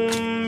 Mm.